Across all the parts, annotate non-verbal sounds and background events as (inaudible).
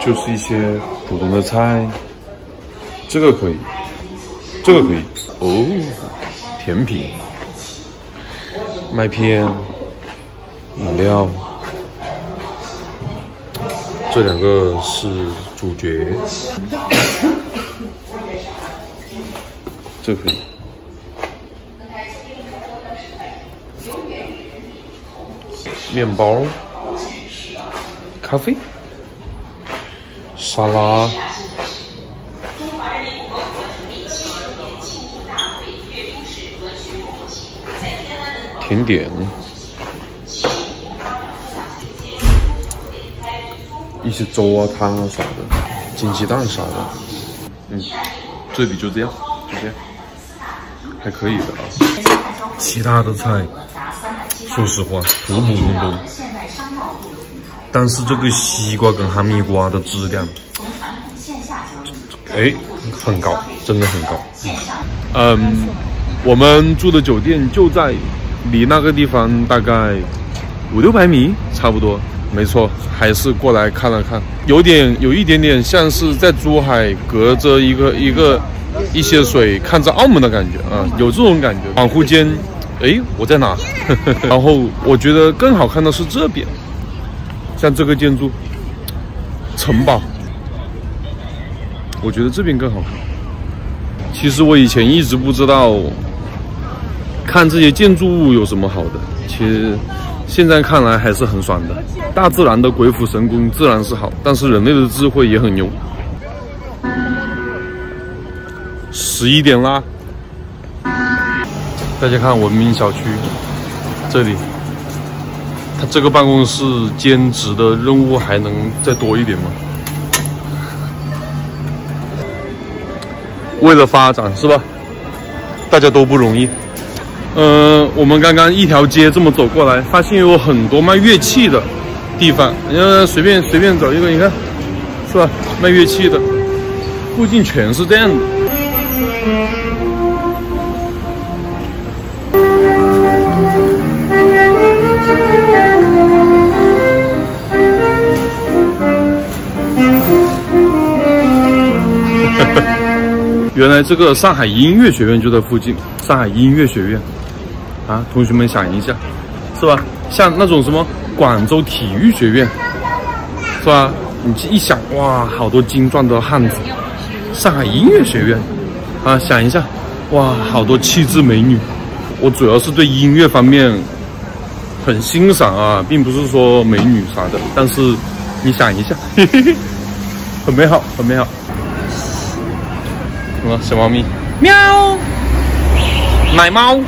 就是一些普通的菜，这个可以，这个可以哦，甜品、麦片、饮料，这两个是主角，这可以，面包、咖啡。沙拉，甜点，一些粥啊、汤啊啥的，煎鸡蛋啥的，嗯，这里就这样，就这样，还可以的啊。其他的菜，说实话，普普通通。但是这个西瓜跟哈密瓜的质量，哎，很高，真的很高。嗯，我们住的酒店就在离那个地方大概五六百米，差不多。没错，还是过来看了看，有点有一点点像是在珠海隔着一个一个一些水看着澳门的感觉啊，有这种感觉。恍惚间，哎，我在哪？(laughs) 然后我觉得更好看的是这边。像这个建筑城堡，我觉得这边更好看。其实我以前一直不知道看这些建筑物有什么好的，其实现在看来还是很爽的。大自然的鬼斧神工自然是好，但是人类的智慧也很牛。十一点啦，大家看文明小区这里。他这个办公室兼职的任务还能再多一点吗？为了发展是吧？大家都不容易。嗯，我们刚刚一条街这么走过来，发现有很多卖乐器的地方。你呃，随便随便找一个，你看，是吧？卖乐器的，附近全是这样的。原来这个上海音乐学院就在附近。上海音乐学院，啊，同学们想一下，是吧？像那种什么广州体育学院，是吧？你一想，哇，好多精壮的汉子。上海音乐学院，啊，想一下，哇，好多气质美女。我主要是对音乐方面很欣赏啊，并不是说美女啥的。但是你想一下，嘿嘿嘿，很美好，很美好。什么小猫咪？喵！奶猫。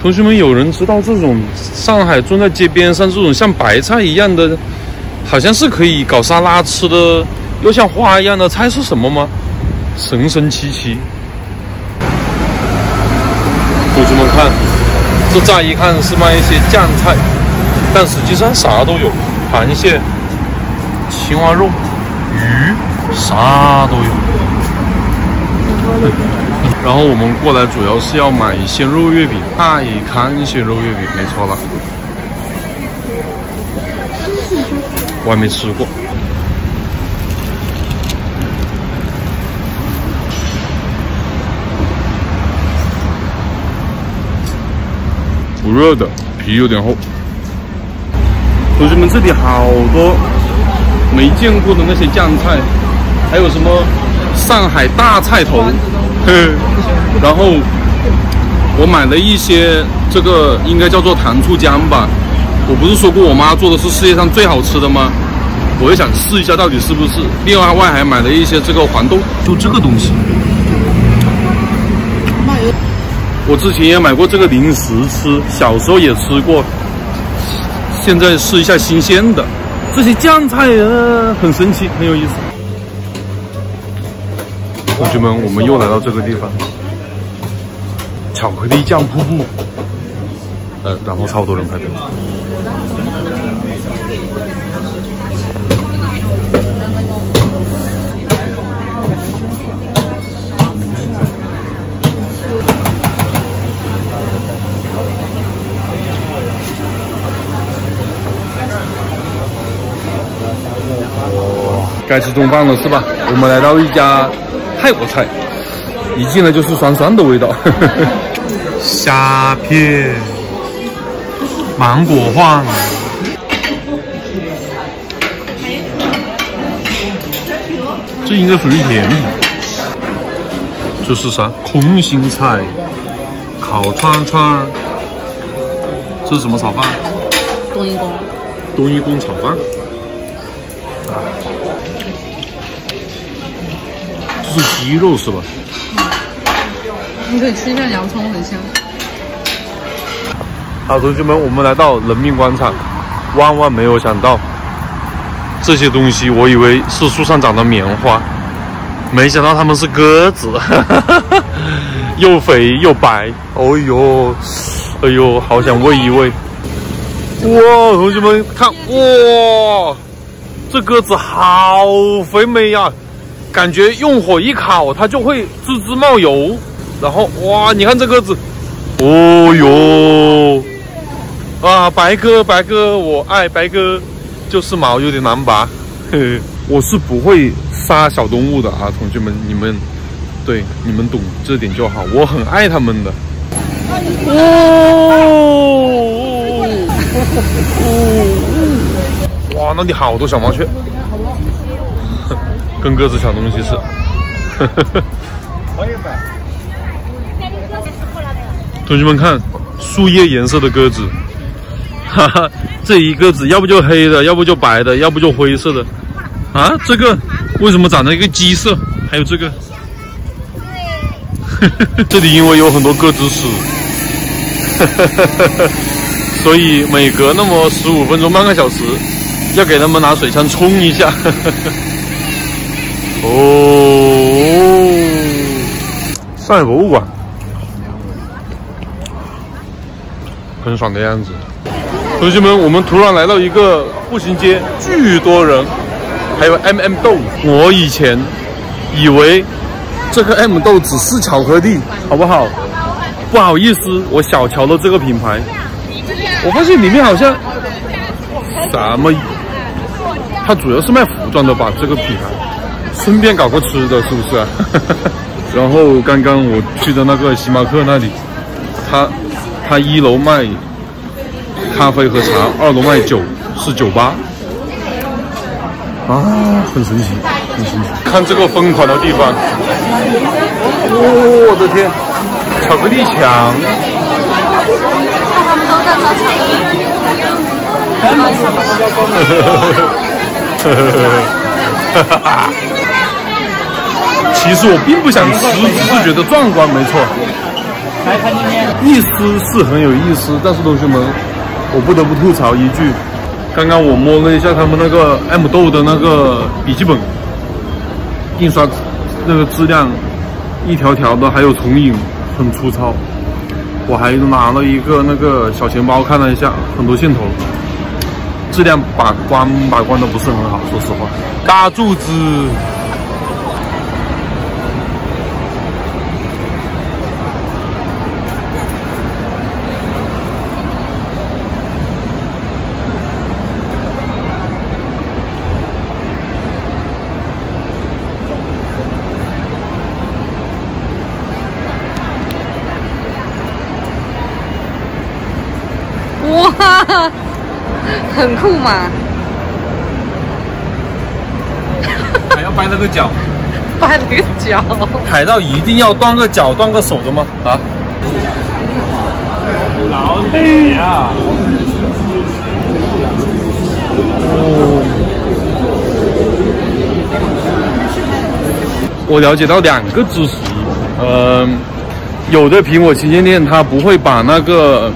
同学们，有人知道这种上海种在街边上这种像白菜一样的，好像是可以搞沙拉吃的，又像花一样的菜是什么吗？神神奇奇。同学们看，这乍一看是卖一些酱菜，但实际上啥都有，螃蟹、青蛙肉、鱼，啥都有。然后我们过来主要是要买鲜肉月饼，爱康鲜肉月饼，没错了。我还没吃过，不热的，皮有点厚。同学们，这里好多没见过的那些酱菜，还有什么？上海大菜头，(laughs) 然后我买了一些这个应该叫做糖醋姜吧，我不是说过我妈做的是世界上最好吃的吗？我也想试一下到底是不是。另外外还买了一些这个黄豆，就这个东西。我之前也买过这个零食吃，小时候也吃过，现在试一下新鲜的。这些酱菜呃很神奇，很有意思。同学们，我们又来到这个地方，巧克力酱瀑布。呃，然后超多人拍照。该吃中饭了是吧？我们来到一家泰国菜，一进来就是酸酸的味道。虾片、芒果饭，这应该属于甜品。这是啥？空心菜、烤串串，这是什么炒饭？冬阴功。冬阴功炒饭。是鸡肉是吧？你可以吃一下洋葱，很香。好，同学们，我们来到人民广场，万万没有想到，这些东西我以为是树上长的棉花，没想到它们是鸽子，(laughs) 又肥又白，哦呦，哎呦，好想喂一喂。哇，同学们看，哇，这鸽子好肥美呀，感觉用火一烤，它就会滋滋冒油。然后哇，你看这鸽子，哦哟，啊，白鸽白鸽，我爱白鸽，就是毛有点难拔。嘿嘿，我是不会杀小动物的啊，同学们，你们对你们懂这点就好，我很爱它们的。哦，哇，那里好多小麻雀，跟鸽子抢东西似的。(laughs) 同学们看，树叶颜色的鸽子，哈哈，这一个子要不就黑的，要不就白的，要不就灰色的。啊，这个为什么长了一个鸡色？还有这个，(laughs) 这里因为有很多鸽子屎，(laughs) 所以每隔那么十五分钟、半个小时，要给它们拿水枪冲一下。哦，上海博物馆。很爽的样子，同学们，我们突然来到一个步行街，巨多人，还有 M M 豆。我以前以为这个 M 豆只是巧克力，好不好？不好意思，我小瞧了这个品牌。我发现里面好像什么，它主要是卖服装的吧？这个品牌，顺便搞个吃的，是不是？啊 (laughs) 然后刚刚我去的那个星巴克那里，他他一楼卖咖啡和茶，二楼卖酒，是酒吧啊，很神奇，很神奇。看这个疯狂的地方，我的天，巧克力墙。哈哈哈！(laughs) 其实我并不想吃，只是觉得壮观，没错。意思是很有意思，但是同学们，我不得不吐槽一句，刚刚我摸了一下他们那个 M 豆的那个笔记本，印刷那个质量一条条的，还有重影，很粗糙。我还拿了一个那个小钱包看了一下，很多线头，质量把关把关的不是很好，说实话。大柱子。哇，很酷嘛！还要掰那个脚，(laughs) 掰那个脚。海盗一定要断个脚、断个手的吗？啊！老铁呀！哦，我了解到两个知识，嗯，有的苹果旗舰店它不会把那个。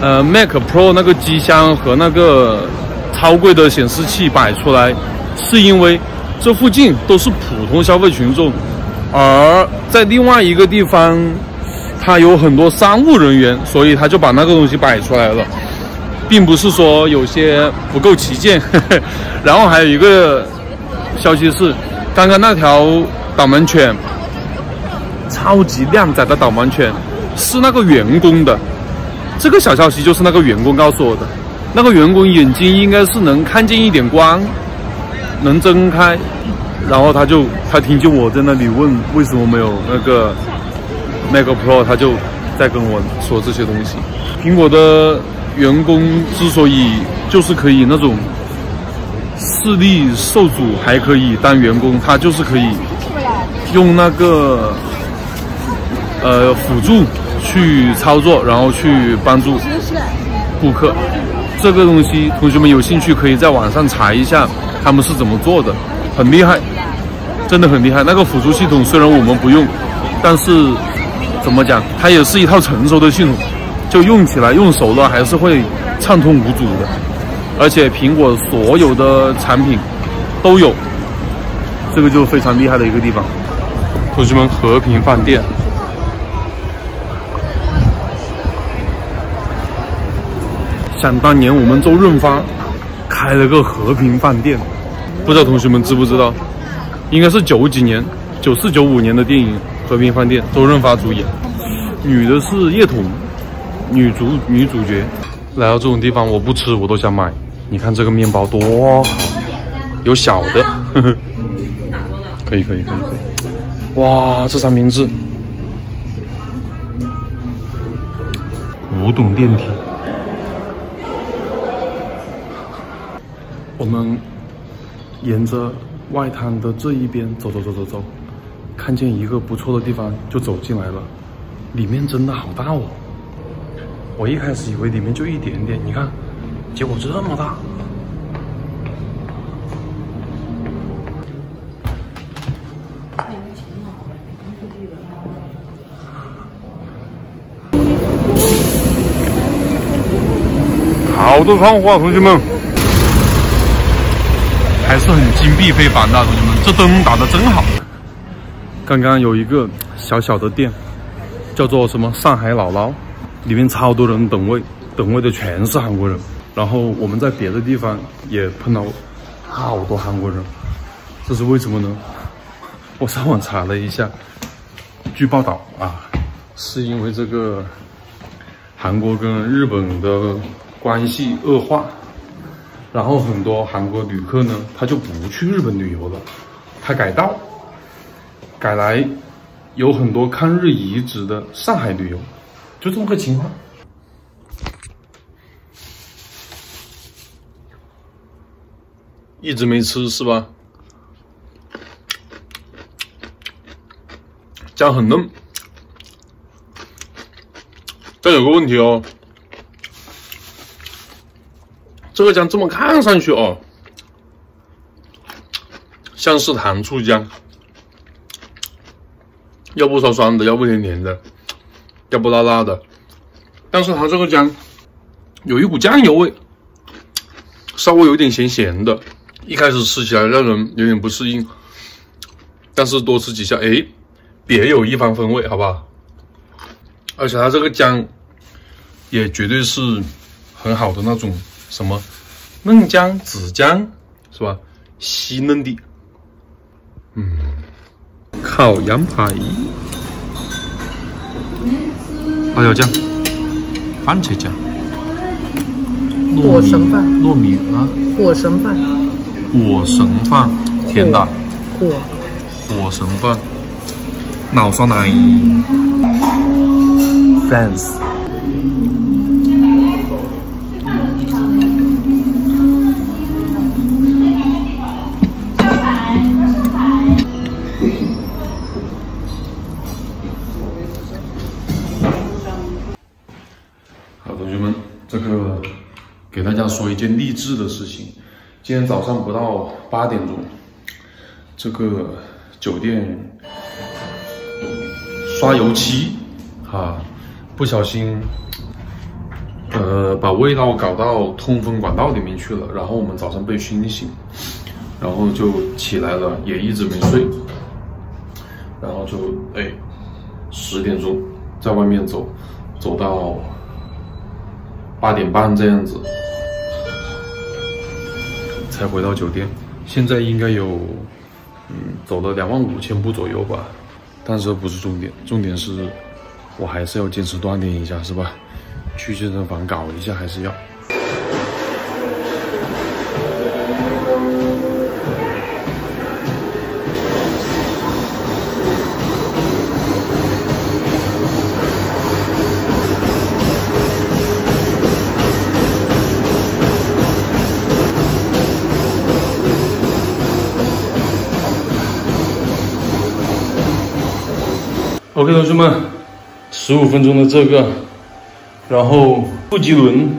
呃，Mac Pro 那个机箱和那个超贵的显示器摆出来，是因为这附近都是普通消费群众，而在另外一个地方，它有很多商务人员，所以他就把那个东西摆出来了，并不是说有些不够旗舰。(laughs) 然后还有一个消息是，刚刚那条导盲犬，超级靓仔的导盲犬，是那个员工的。这个小消息就是那个员工告诉我的，那个员工眼睛应该是能看见一点光，能睁开，然后他就他听见我在那里问为什么没有那个 Mac Pro，他就在跟我说这些东西。苹果的员工之所以就是可以那种视力受阻还可以当员工，他就是可以用那个呃辅助去操作，然后去帮助顾客。这个东西，同学们有兴趣可以在网上查一下，他们是怎么做的，很厉害，真的很厉害。那个辅助系统虽然我们不用，但是怎么讲，它也是一套成熟的系统，就用起来用熟了还是会畅通无阻的。而且苹果所有的产品都有，这个就非常厉害的一个地方。同学们，和平饭店。想当年，我们周润发开了个和平饭店，不知道同学们知不知道？应该是九几年，九四九五年的电影《和平饭店》，周润发主演，女的是叶童，女主女主角。来到这种地方，我不吃我都想买。你看这个面包多好，有小的，(laughs) 呵呵，可以可以可以可以。哇，这三明治，古董电梯。我们沿着外滩的这一边走走走走走，看见一个不错的地方就走进来了。里面真的好大哦！我一开始以为里面就一点点，你看，结果这么大。好多窗户啊，同学们！还是很金碧非凡的，同学们，这灯打的真好。刚刚有一个小小的店，叫做什么上海姥姥，里面超多人等位，等位的全是韩国人。然后我们在别的地方也碰到好多韩国人，这是为什么呢？我上网查了一下，据报道啊，是因为这个韩国跟日本的关系恶化。然后很多韩国旅客呢，他就不去日本旅游了，他改道，改来有很多抗日遗址的上海旅游，就这么个情况。一直没吃是吧？姜很嫩，但有个问题哦。这个姜这么看上去哦，像是糖醋姜，要不酸酸的，要不甜甜的，要不辣辣的。但是它这个姜有一股酱油味，稍微有点咸咸的，一开始吃起来让人有点不适应，但是多吃几下，哎，别有一番风味，好不好？而且它这个姜也绝对是很好的那种。什么？嫩姜、子姜是吧？细嫩的，嗯，烤羊排、辣椒酱、番茄酱、火神饭、糯米啊，火神饭、火神饭，天的，火。火。神饭，脑酸奶，fans。给大家说一件励志的事情，今天早上不到八点钟，这个酒店刷油漆，哈，不小心，呃，把味道搞到通风管道里面去了。然后我们早上被熏醒，然后就起来了，也一直没睡，然后就哎，十点钟在外面走，走到八点半这样子。才回到酒店，现在应该有，嗯，走了两万五千步左右吧，但是不是重点，重点是，我还是要坚持锻炼一下，是吧？去健身房搞一下还是要。OK，同学们，十五分钟的这个，然后腹肌轮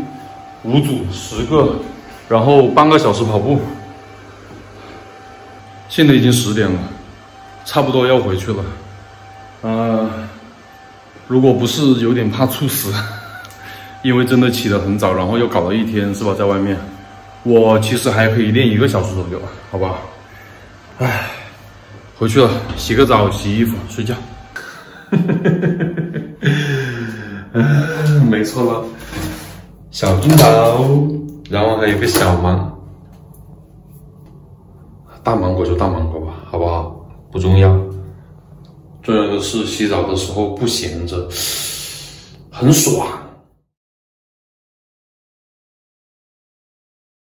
五组十个，然后半个小时跑步。现在已经十点了，差不多要回去了。呃，如果不是有点怕猝死，因为真的起得很早，然后又搞了一天，是吧？在外面，我其实还可以练一个小时左右，好吧？唉，回去了，洗个澡，洗衣服，睡觉。(laughs) 没错吧，小冰岛，然后还有个小芒。大芒果就大芒果吧，好不好？不重要，重要的是洗澡的时候不闲着，很爽。